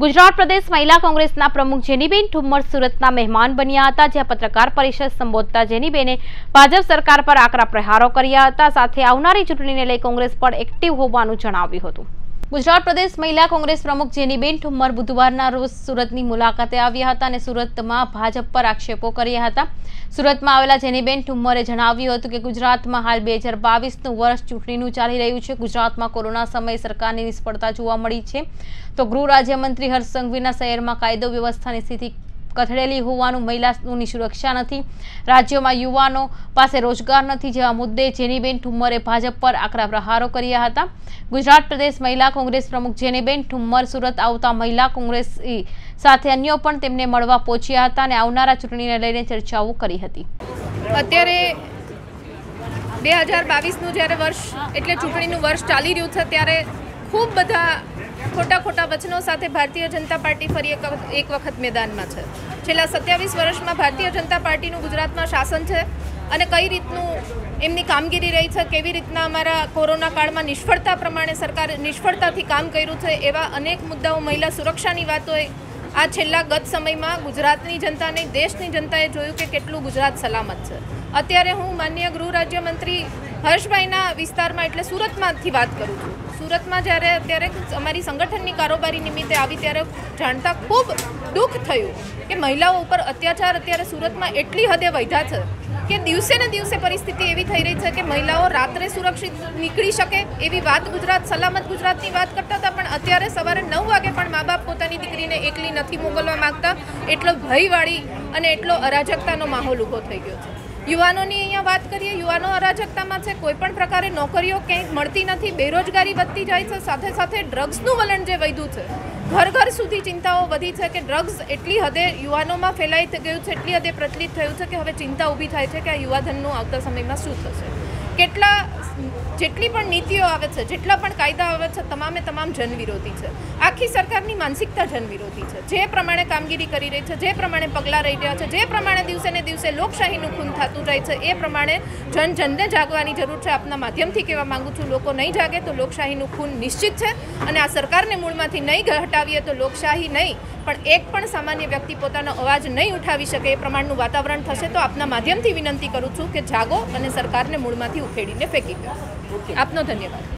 ગુજરાત પ્રદેશ મહિલા કોંગ્રેસના પ્રમુખ જેનીબેન ઠુમ્મર સુરતના મહેમાન બન્યા હતા, જ્યાં પત્રકાર પરિષદ સંબોધતા જેનીબેને ભાજપ સરકાર પર આકરા પ્રહારો કર્યા હતા. સાથે આવનારી ચૂંટણીને લઈ કોંગ્રેસ પણ એક્ટિવ હોવાનું જણાવ્યું હતું. ગુજરાત પ્રદેશ મહિલા કોંગ્રેસ પ્રમુખ જેનીબેન ઠુમ્મર બુધવારના રોજ સુરતની મુલાકાતે આવ્યા હતા અને સુરતમાં ભાજપ પર આક્ષેપો કર્યા હતા. સુરતમાં આવેલા જેનીબેન ઠુમ્મરે જણાવ્યું હતું કે ગુજરાતમાં હાલ બે હજાર બાવીસનું વર્ષ ચૂંટણીનું ચાલી રહ્યું છે. ગુજરાતમાં કોરોના સમયે સરકારની નિષ્ફળતા જોવા મળી છે. તો ગૃહ રાજ્યમંત્રી હર્ષ સંઘવીના શહેરમાં કાયદો વ્યવસ્થાની સ્થિતિ કથળેલી હોવાનું મહિલાની સુરક્ષા નથી. રાજ્યમાં યુવાનો પાસે રોજગાર નથી જેવા મુદ્દે જેનીબેન ઠુમ્મરે ભાજપ પર આકરા પ્રહારો કર્યા હતા. ગુજરાત પ્રદેશ મહિલા કોંગ્રેસ પ્રમુખ જેનીબેન ઠુમ્મર સુરત આવતા મહિલા કોંગ્રેસ સાથે અન્યો પણ તેમને મળવા પહોંચ્યા હતા અને આવનારા ચૂંટણીને લઈને ચર્ચાઓ કરી હતી. અત્યારે બે હજાર બાવીસનું જ્યારે વર્ષ, એટલે ચૂંટણીનું વર્ષ ચાલી રહ્યું છે, ત્યારે ખૂબ બધા ખોટા ખોટા વચનો સાથે ભારતીય જનતા પાર્ટી ફરી એક વખત- મેદાનમાં છે. છેલ્લા સત્યાવીસ વર્ષમાં ભારતીય જનતા પાર્ટીનું ગુજરાતમાં શાસન છે અને કઈ રીતનું એમની કામગીરી રહી છે, કેવી રીતના અમારા કોરોના કાળમાં નિષ્ફળતા પ્રમાણે સરકારે નિષ્ફળતાથી કામ કર્યું છે એવા અનેક મુદ્દાઓ મહિલા સુરક્ષાની વાત હોય આ છેલ્લા ગત સમયમાં ગુજરાતની જનતાને દેશની જનતાએ જોયું કે કેટલું ગુજરાત સલામત છે. અત્યારે હું માન્ય ગૃહ રાજ્યમંત્રી હર્ષભાઈના વિસ્તારમાં એટલે સુરતમાંથી વાત કરું છું. સુરતમાં જ્યારે અત્યારે અમારી સંગઠનની કારોબારી નિમિત્તે આવી ત્યારે જાણતા ખૂબ દુઃખ થયું કે મહિલાઓ ઉપર અત્યાચાર અત્યારે સુરતમાં એટલી હદે વધ્યા છે કે દિવસે ને દિવસે પરિસ્થિતિ એવી થઈ રહી છે કે મહિલાઓ રાત્રે સુરક્ષિત નીકળી શકે એવી વાત ગુજરાત, સલામત ગુજરાતની વાત કરતા હતા, પણ અત્યારે સવારે નવ વાગે પણ મા બાપ પોતાની દીકરીને એકલી નથી મોકલવા માંગતા. એટલો ભયવાળી અને એટલો અરાજકતાનો માહોલ ઊભો થઈ ગયો છે. યુવાનોની અહીંયા વાત કરીએ, યુવાનો અરાજકતામાં છે કોઈ પણ પ્રકારે નોકરીઓ ક્યાંય મળતી નથી, બેરોજગારી વધતી જાય છે, સાથે સાથે ડ્રગ્સનું વલણ જે વધ્યું છે, ઘર ઘર સુધી ચિંતાઓ વધી છે કે ડ્રગ્સ એટલી હદે યુવાનોમાં ફેલાઈ ગયું છે, એટલી હદે પ્રચલિત થયું છે કે હવે ચિંતા ઊભી થાય છે કે આ યુવાધનનું આવતા સમયમાં શું થશે. કેટલા, જેટલી પણ નીતિઓ આવે છે, જેટલા પણ કાયદા આવે છે, તમામે તમામ જનવિરોધી છે. આખી સરકારની માનસિકતા જનવિરોધી છે. જે પ્રમાણે કામગીરી કરી રહી છે, જે પ્રમાણે પગલાં રહી રહ્યા છે, જે પ્રમાણે દિવસે ને દિવસે લોકશાહીનું ખૂન થતું જાય છે, એ પ્રમાણે જન, જનને જાગવાની જરૂર છે. આપના માધ્યમથી કહેવા માંગુ છું, લોકો નહીં જાગે તો લોકશાહીનું ખૂન નિશ્ચિત છે અને આ સરકારને મૂળમાંથી નહીં હટાવીએ તો લોકશાહી નહીં. પણ એક પણ સામાન્ય વ્યક્તિ પોતાનો અવાજ નહીં ઉઠાવી શકે એ પ્રમાણનું વાતાવરણ થશે તો આપના માધ્યમથી વિનંતી કરું છું કે જાગો અને સરકારને મૂળમાંથી ઉખેડીને ફેંકી દો. આપનો ધન્યવાદ.